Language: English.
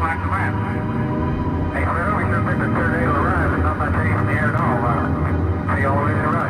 the. Hey, Phil, we picked a clear day arrive. It's not haze in the air at all. Uh, see all the way to the right.